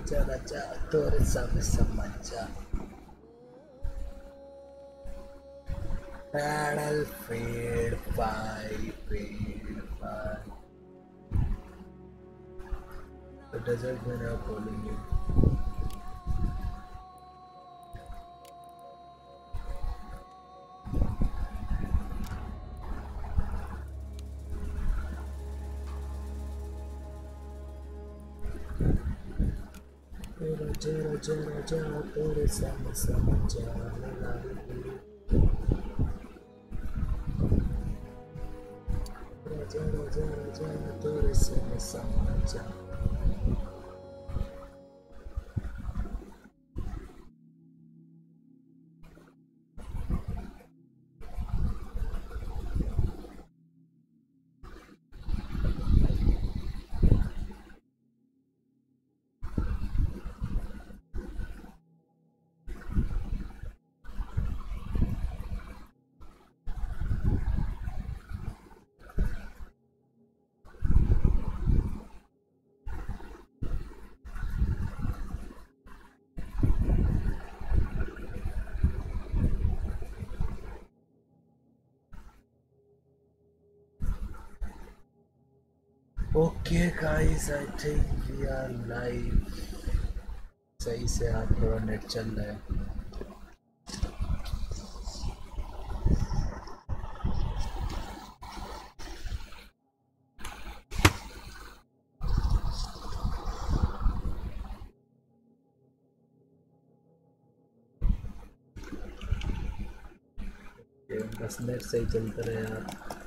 raja raja tore sama samaja Battlefield 5 field 5 The desert men are calling you जरा जरा जा तेरे साम साम जाने लगी जरा जरा जा तेरे साम साम Okay guys, I think we are live. सही से आप थोड़ा नेट चल रहा है बस नेट सही चलता रहे यार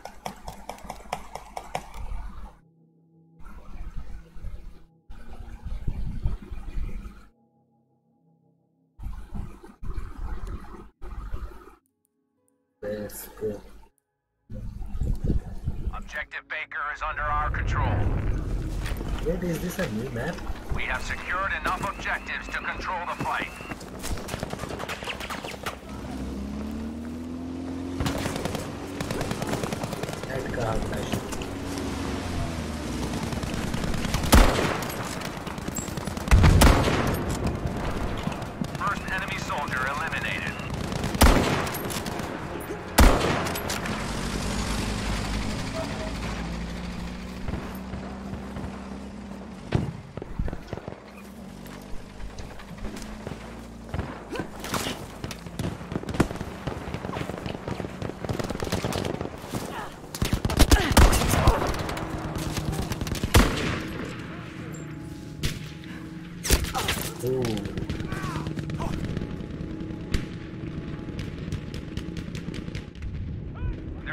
Wait, is this a new map? We have secured enough objectives to control the fight. का They're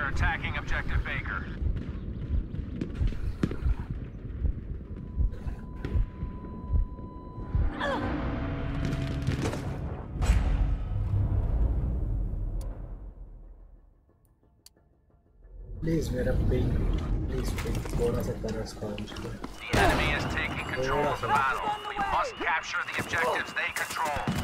attacking Objective Baker. Please मेरा ping, please ping थोड़ा सा correspond करो. The enemy is taking control the battle. We must capture the objectives they control.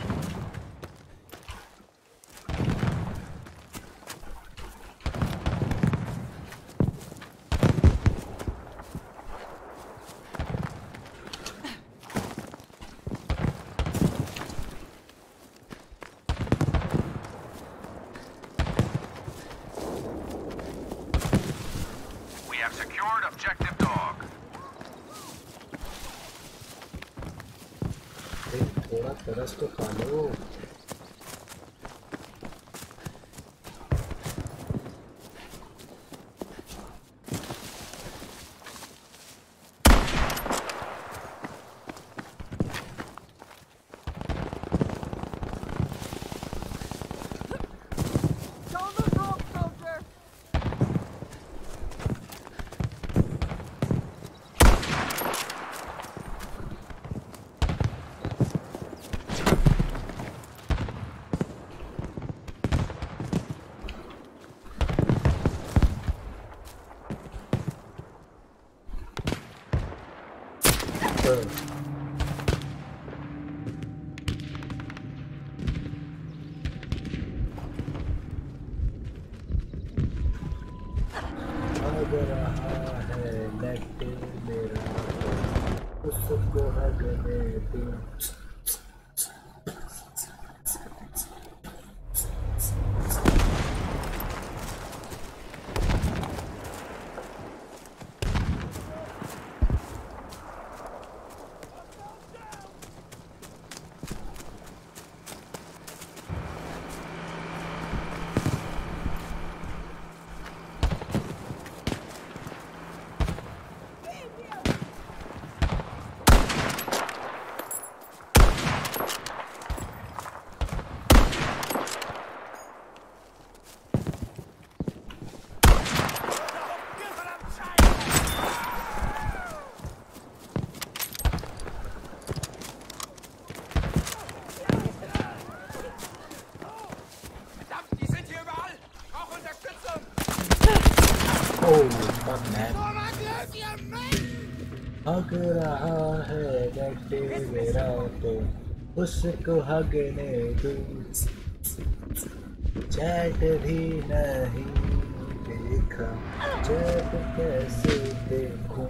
Uh, भाग रहा है net मेरा उसको हगने दो Verdammt, है गड्ढे मेरा तो उसको हगने दू। चैट भी नहीं देखा चैट कैसे देखूँ?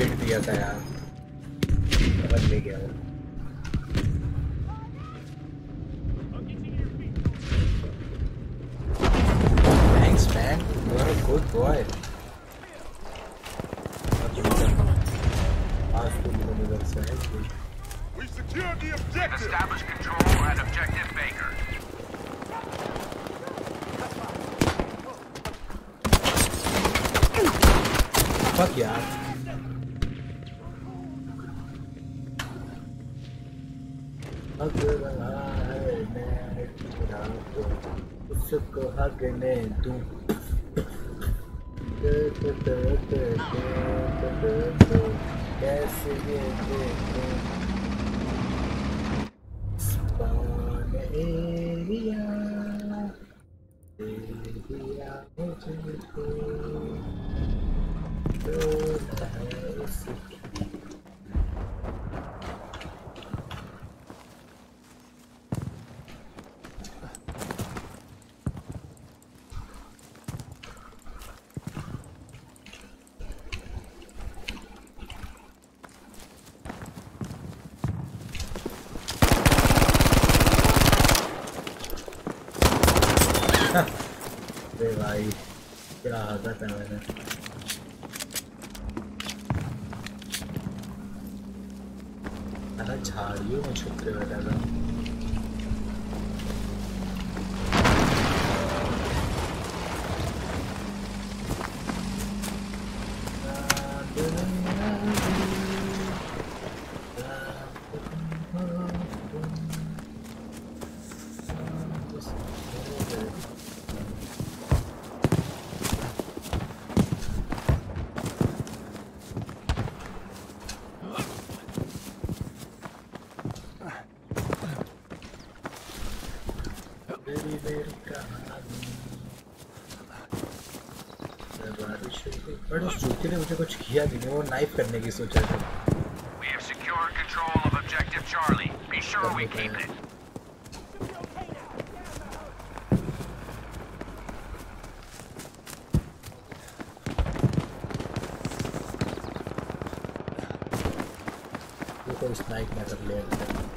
हिट दिया था यार। समझ गया वो। हग रहा उसको हगने दूँ। कैसे ये देखूँ अरे भाई क्या हरकत है मैंने अरे झाड़ियों में छुप के बैठा था मेरी उस जूते ने मुझे कुछ किया भी नहीं वो नाइफ करने की सोचा था We have secured control of objective Charlie. Be sure we keep it. वो तो स्नाइप में कर लिया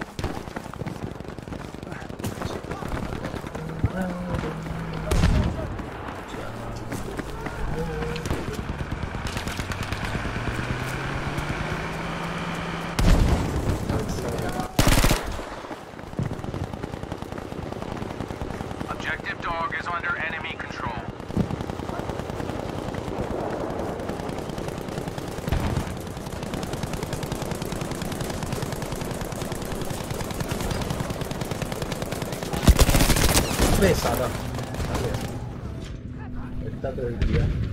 pesada. Está tranquila.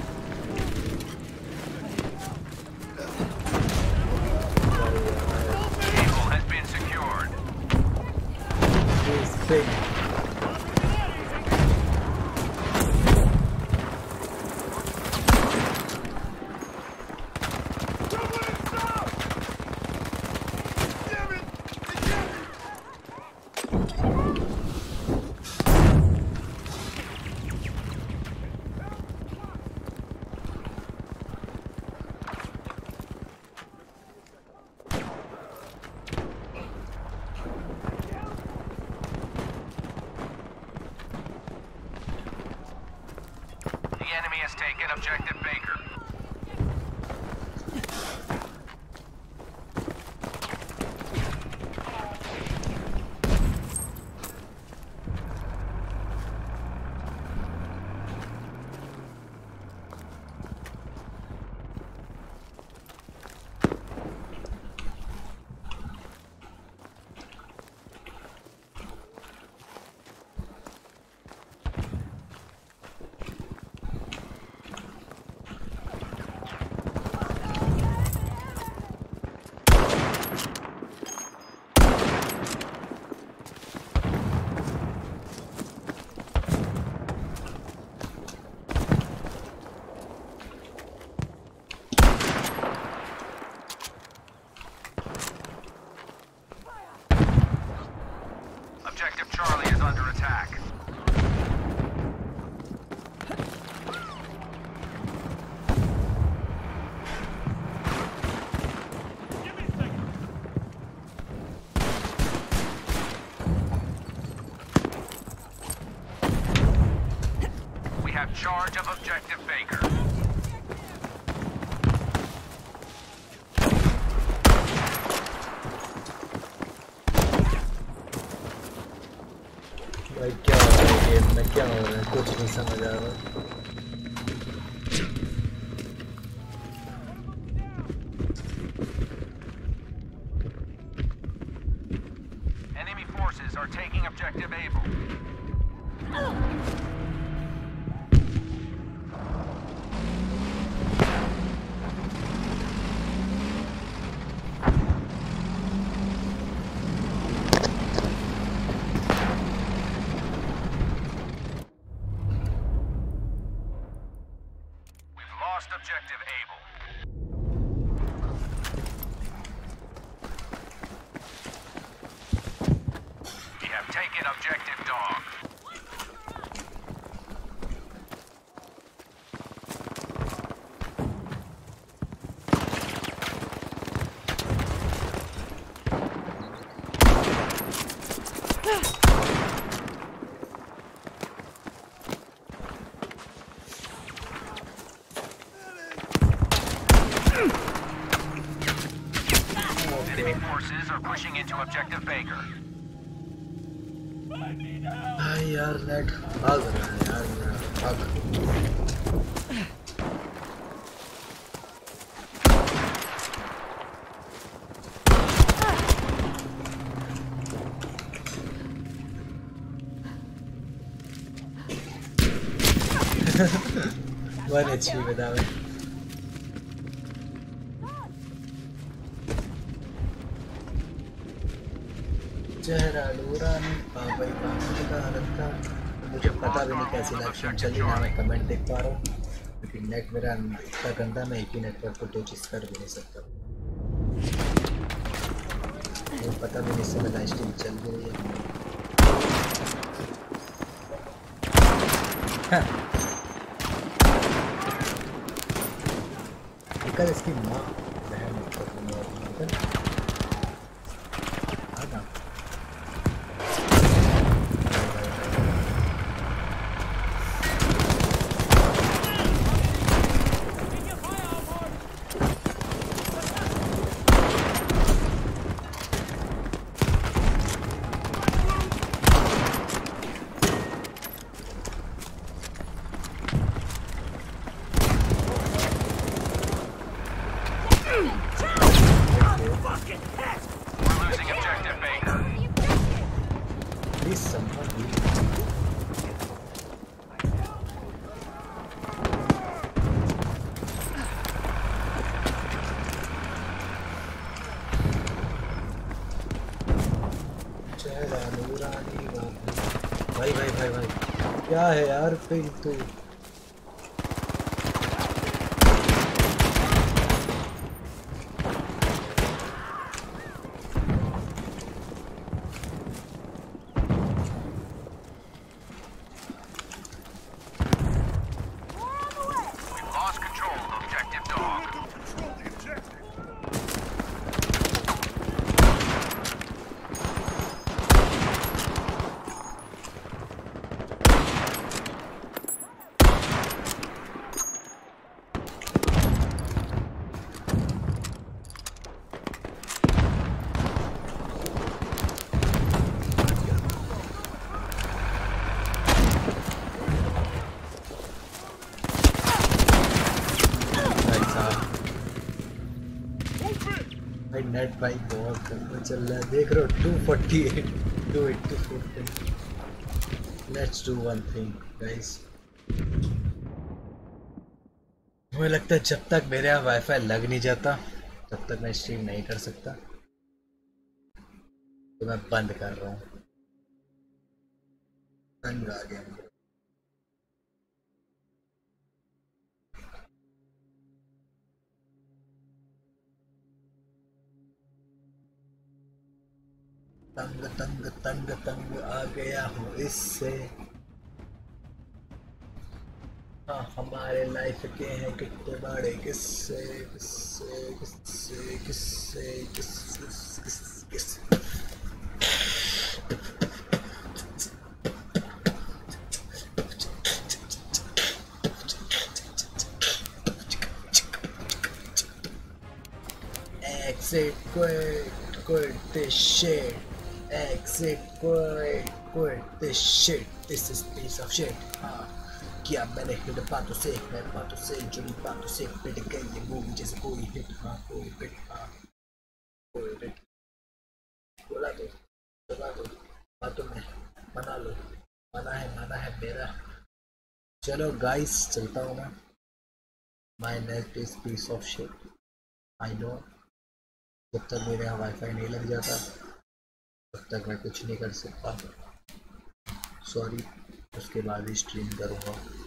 objective भाई क्या हो रहा है क्या कुछ नहीं समझ आ रहा। Lost objective Able. We have taken objective Dog. Objective Baker. भाई यार नेट भाग रहा है यार, मेरा भाग वन एच पी बताओ चेहरा नूरानी पापा ही पापा का, मुझे पता भी नहीं कैसी स्ट्रीम चल ना मैं कमेंट देख पा रहा हूँ क्योंकि नेट मेरा इतना गंदा मैं एक ही नेटवर्क को दो चीज़ कर भी नहीं सकता। मुझे पता भी नहीं समय लाइव स्ट्रीम चल रही है। हाँ। निकल इसकी माँ बहन निकल आ ना We're losing objective Baker. Please someone heal. चेहरा नूरानी बाबू। भाई भाई भाई भाई क्या है यार फिर तू। नेट भाई बहुत गंदा चल रहा है। देख रहे हो two forty eight two eighty four let's do one thing guys मुझे लगता है जब तक मेरे यहाँ वाईफाई लग नहीं जाता, तब तक मैं स्ट्रीम नहीं कर सकता। तो मैं बंद कर रहा हूँ। तंग आ गया। तंग तंग तंग तंग आ गया हूँ इससे हाँ हमारे लाइफ के हैं कितने बड़े किस्से किस्से किस्से किस्से किस किस quit, quit this shit. Exit, quit, quit this shit. This is piece of shit. हाँ किया मैंने हिट बातों से मैं बातों से जुड़ी बातों से पिट गई ये मूवी जैसे कोई हिट हाँ कोई पिट हाँ कोई हिट बोला तो दबा दो बातों में मना लो मना है मना है मेरा चलो गाइस चलता हूँ मैं my net is piece of shit I know जब तक मेरे यहाँ वाईफाई नहीं लग जाता। तब तक मैं कुछ नहीं कर सकता। सॉरी उसके बाद ही स्ट्रीम करूँगा।